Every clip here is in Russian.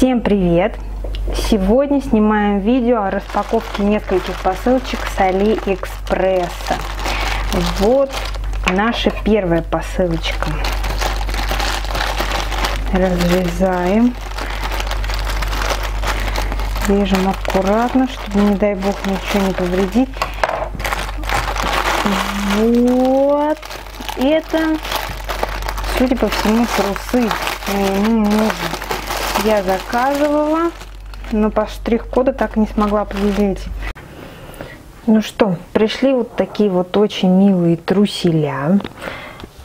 Всем привет! Сегодня снимаем видео о распаковке нескольких посылочек с Алиэкспресса. Вот наша первая посылочка. Разрезаем. Режем аккуратно, чтобы, не дай бог, ничего не повредить. Вот. Это, судя по всему, трусы моему мужу я заказывала, но по штрих-коду так и не смогла определить. Ну что, пришли вот такие вот очень милые труселя.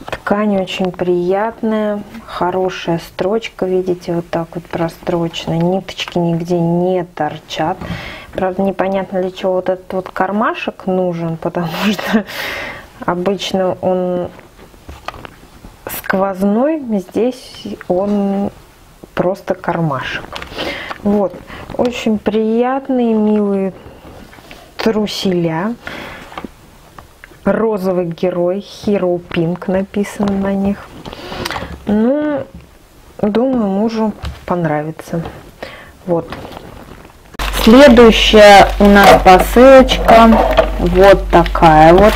Ткань очень приятная, хорошая строчка, видите, вот так вот прострочена. Ниточки нигде не торчат. Правда, непонятно для чего вот этот вот кармашек нужен, потому что обычно он сквозной, здесь он просто кармашек. Вот, очень приятные, милые труселя. Розовый герой, Hero Pink написано на них. Ну, думаю, мужу понравится. Вот. Следующая у нас посылочка вот такая вот.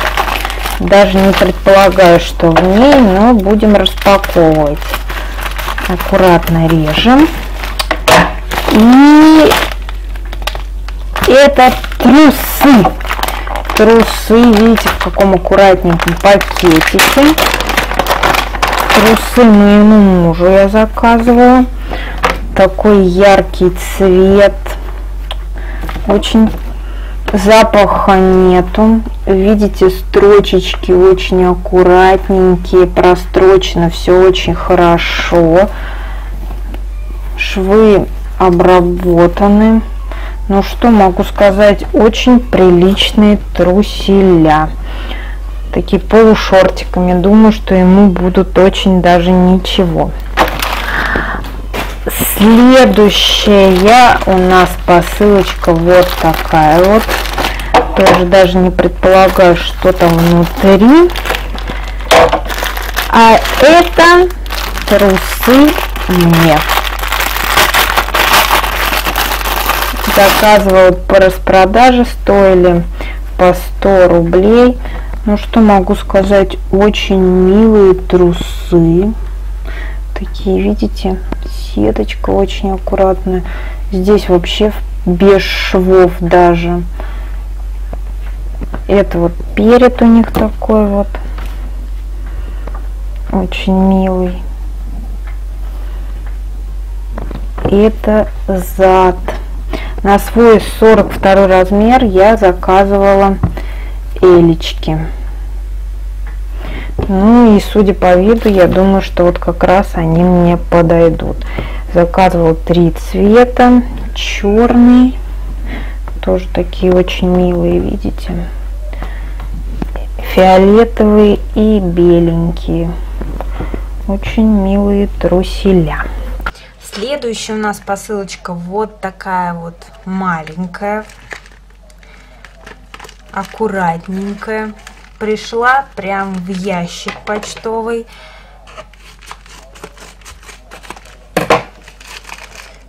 Даже не предполагаю, что в ней, но будем распаковывать аккуратно режем. И это трусы. Трусы, видите, в каком аккуратненьком пакетике. Трусы моему мужу я заказывала. Такой яркий цвет. Очень запаха нету. Видите, строчечки очень аккуратненькие, прострочено все очень хорошо. Швы обработаны. Ну что могу сказать, очень приличные труселя. Такие полушортиками. Думаю, что ему будут очень даже ничего. Следующая у нас посылочка вот такая вот. Тоже даже не предполагаю, что там внутри. А это трусы мне. Заказывала по распродаже, стоили по 100 рублей. Ну что могу сказать, очень милые трусы. Такие, видите, сеточка очень аккуратная. Здесь вообще без швов даже. Это вот перед у них такой вот. Очень милый. Это зад. На свой 42 размер я заказывала элечки. Ну и судя по виду, я думаю, что вот как раз они мне подойдут. Заказывал три цвета. Черный. Тоже такие очень милые, видите. Фиолетовые и беленькие. Очень милые труселя. Следующая у нас посылочка вот такая вот маленькая. Аккуратненькая пришла прям в ящик почтовый.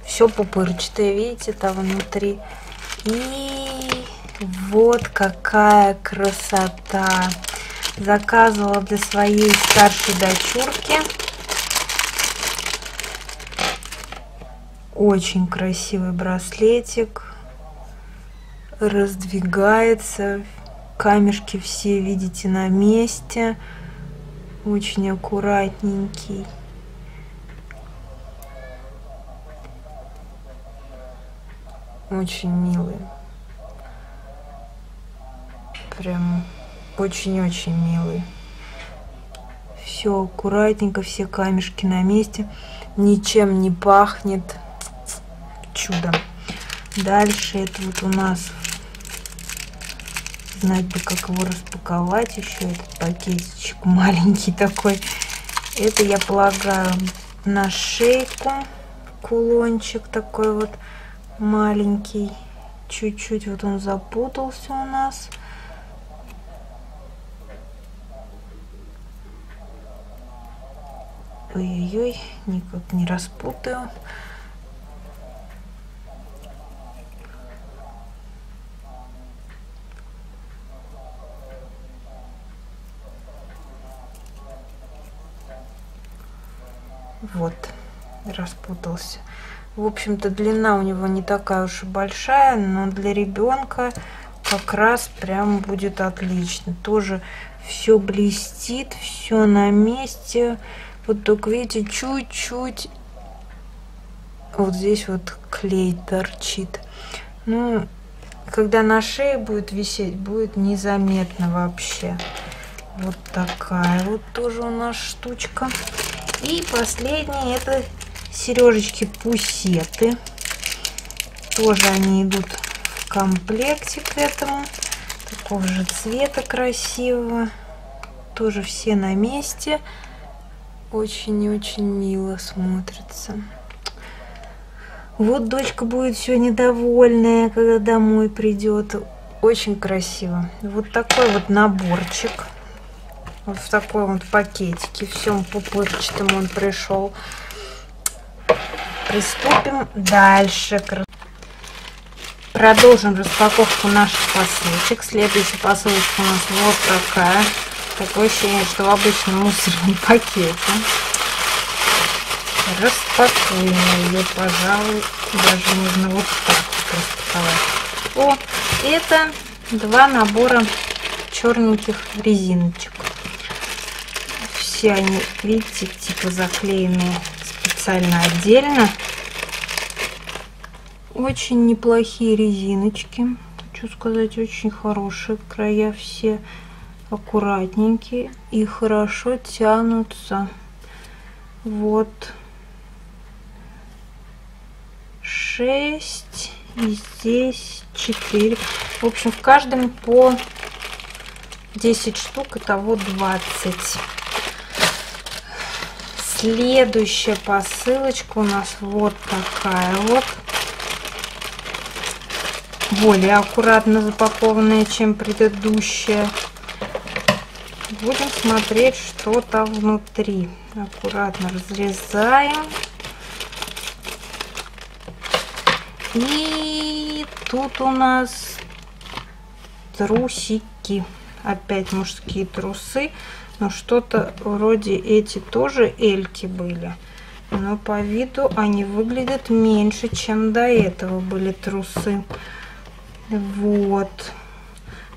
Все пупырчатое, видите, там внутри. И вот какая красота. Заказывала для своей старшей дочурки. Очень красивый браслетик. Раздвигается камешки все, видите, на месте. Очень аккуратненький. Очень милый. Прям очень-очень милый. Все аккуратненько, все камешки на месте. Ничем не пахнет. Чудо. Дальше это вот у нас бы, как его распаковать еще, этот пакетичек маленький такой. Это я полагаю на шейку, кулончик такой вот маленький. Чуть-чуть вот он запутался у нас. Ой-ой-ой, никак не распутаю. Вот, распутался. В общем-то, длина у него не такая уж и большая, но для ребенка как раз прям будет отлично. Тоже все блестит, все на месте. Вот только видите, чуть-чуть вот здесь вот клей торчит. Ну, когда на шее будет висеть, будет незаметно вообще. Вот такая вот тоже у нас штучка. И последнее это сережечки пусеты. Тоже они идут в комплекте к этому. Такого же цвета красивого. Тоже все на месте. Очень и очень мило смотрится. Вот дочка будет сегодня довольная, когда домой придет. Очень красиво. Вот такой вот наборчик. Вот в такой вот пакетике. Всем пупырчатым он пришел. Приступим дальше. Продолжим распаковку наших посылочек. Следующая посылочка у нас вот такая. Такое ощущение, что в обычном мусорном пакете. Распакуем ее, пожалуй, даже нужно вот так вот распаковать. О, это два набора черненьких резиночек. Все они, видите, типа заклеенные специально отдельно. Очень неплохие резиночки. Хочу сказать, очень хорошие края все аккуратненькие и хорошо тянутся. Вот 6 и здесь 4. В общем, в каждом по 10 штук, итого 20. Следующая посылочка у нас вот такая вот. Более аккуратно запакованная, чем предыдущая. Будем смотреть, что там внутри. Аккуратно разрезаем. И тут у нас трусики. Опять мужские трусы. Но что-то вроде эти тоже эльки были. Но по виду они выглядят меньше, чем до этого были трусы. Вот.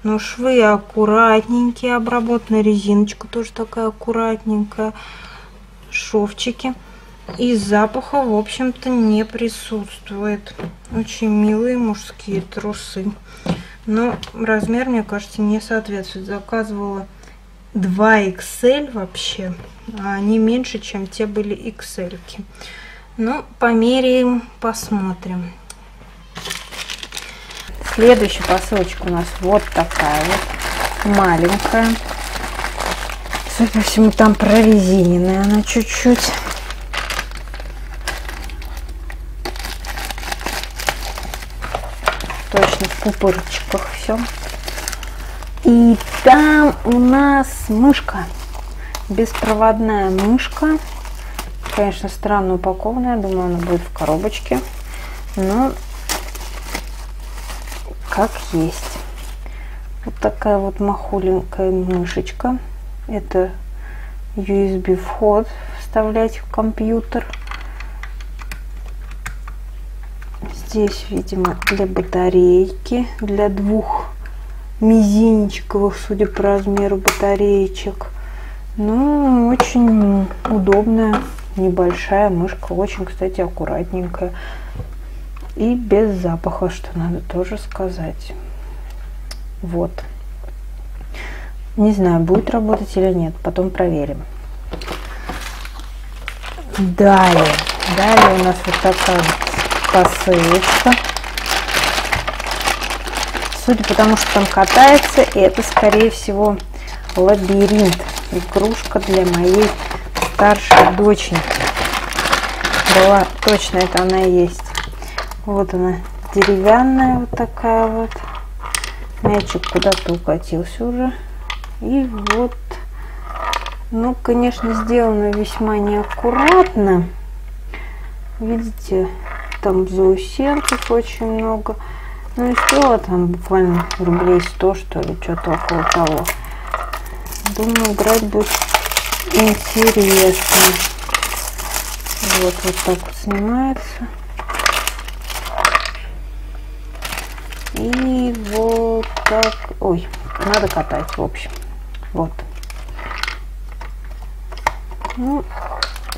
Но швы аккуратненькие, обработанная резиночка тоже такая аккуратненькая. Шовчики. И запаха, в общем-то, не присутствует. Очень милые мужские трусы. Но размер, мне кажется, не соответствует. Заказывала 2XL вообще. Они меньше, чем те были XL. -ки. Ну, померяем, посмотрим. Следующая посылочка у нас вот такая вот. Маленькая. Судя по всему, там прорезиненная она чуть-чуть. точно в пупырчиках все. И там у нас мышка. Беспроводная мышка. Конечно, странно упакованная. Думаю, она будет в коробочке. Но как есть. Вот такая вот махуленькая мышечка. Это USB вход вставлять в компьютер. Здесь, видимо, для батарейки, для двух мизинчиковых, судя по размеру батареечек. Ну, очень удобная, небольшая мышка, очень, кстати, аккуратненькая. И без запаха, что надо тоже сказать. Вот. Не знаю, будет работать или нет, потом проверим. Далее. Далее у нас вот такая посылочка. Судя по тому, что там катается, это, скорее всего, лабиринт. Игрушка для моей старшей доченьки. Была, точно это она и есть. Вот она, деревянная вот такая вот. Мячик куда-то укатился уже. И вот, ну, конечно, сделано весьма неаккуратно. Видите, там заусенцев очень много. Ну и стоило там буквально рублей 100, что ли, что-то около того. Думаю, играть будет интересно. Вот, вот так вот снимается. И вот так. Ой, надо катать, в общем. Вот. Ну,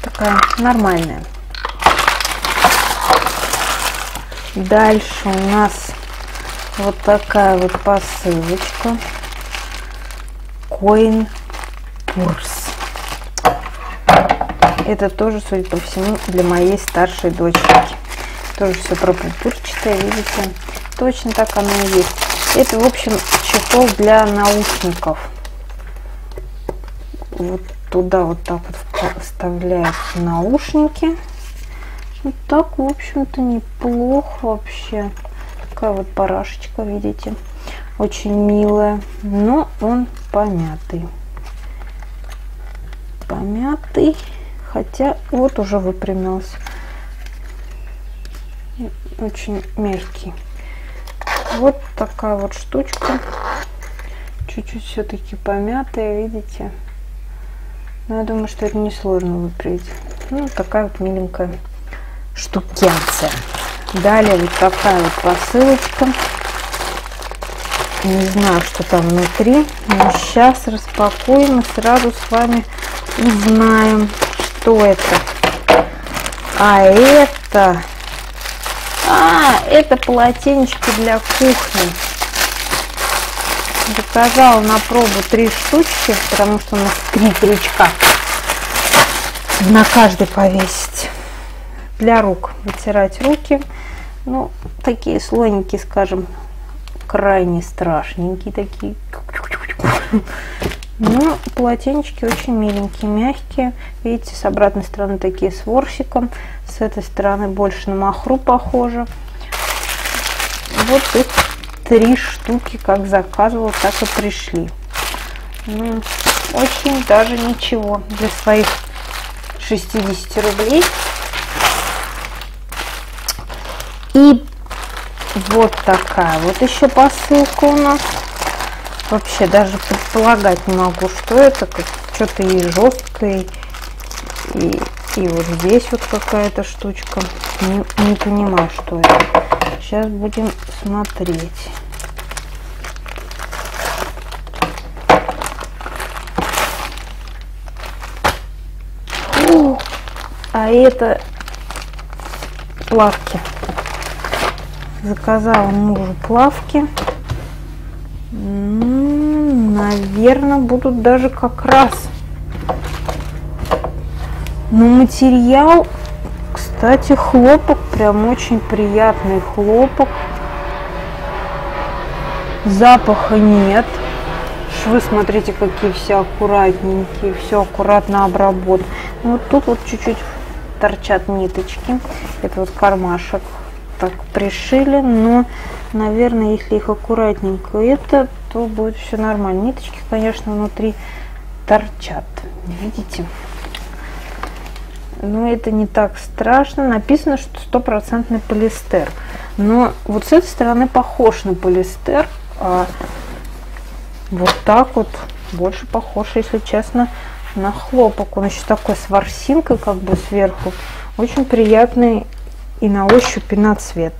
такая нормальная. Дальше у нас вот такая вот посылочка. Coin курс. Это тоже, судя по всему, для моей старшей дочки. Тоже все пропупурчатое, видите? Точно так оно и есть. Это, в общем, чехол для наушников. Вот туда вот так вот вставляются наушники. Вот так, в общем-то, неплохо вообще. Такая вот парашечка, видите. Очень милая. Но он помятый. Помятый. Хотя вот уже выпрямился. Очень мягкий. Вот такая вот штучка. Чуть-чуть все-таки помятая, видите. Но я думаю, что это несложно выпрямить. Ну, такая вот миленькая штукенция. Далее вот такая вот посылочка. Не знаю, что там внутри, но сейчас распакуем и сразу с вами узнаем, что это. А это... А, это полотенечко для кухни. Заказала на пробу три штучки, потому что у нас три крючка. На каждый повесить для рук. Вытирать руки. Ну, такие слоники, скажем, крайне страшненькие такие. Ну, полотенечки очень миленькие, мягкие. Видите, с обратной стороны такие с ворсиком. С этой стороны больше на махру похоже. Вот их три штуки, как заказывал, так и пришли. Ну, очень даже ничего для своих 60 рублей. И вот такая вот еще посылка у нас. Вообще даже предполагать не могу, что это. Как что-то и жесткое. И, и вот здесь вот какая-то штучка. Не, не понимаю, что это. Сейчас будем смотреть. а это плавки заказала мужу плавки. Наверное, будут даже как раз. Но материал, кстати, хлопок, прям очень приятный хлопок. Запаха нет. Швы, смотрите, какие все аккуратненькие, все аккуратно обработано. Вот тут вот чуть-чуть торчат ниточки. Это вот кармашек так пришили, но, наверное, если их аккуратненько это, то будет все нормально. Ниточки, конечно, внутри торчат, видите? Но это не так страшно. Написано, что стопроцентный полиэстер. Но вот с этой стороны похож на полиэстер, а вот так вот больше похож, если честно, на хлопок. Он еще такой с ворсинкой как бы сверху. Очень приятный и на ощупь, и на цвет.